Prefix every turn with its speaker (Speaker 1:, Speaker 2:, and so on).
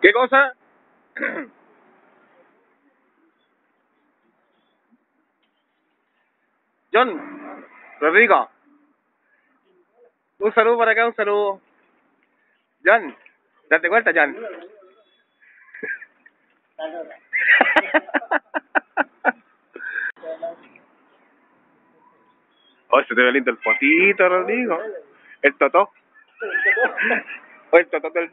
Speaker 1: ¿Qué cosa? John, Rodrigo. Un saludo para acá, un saludo. John, date cuenta, John. Oh, se te ve lindo el potito, Rodrigo. El totó. O el totó del